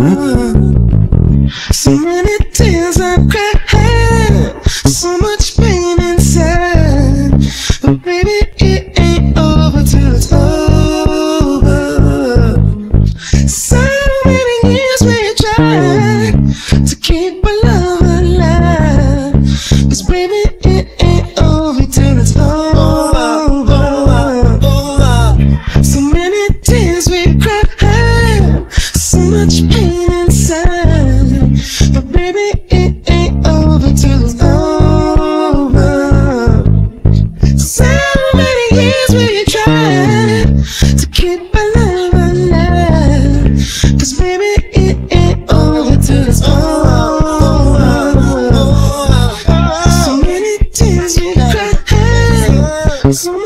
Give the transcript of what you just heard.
So many tears I've cried, so much pain inside. But baby, it ain't over till it's over. So many years we tried to keep our love alive. Cause baby, it ain't over till it's over. So many tears we cried, so much pain inside. But baby, it ain't over till it's over. So many years we tried to keep our love alive. Cause baby, it ain't over till it's over. So many tears we cried, so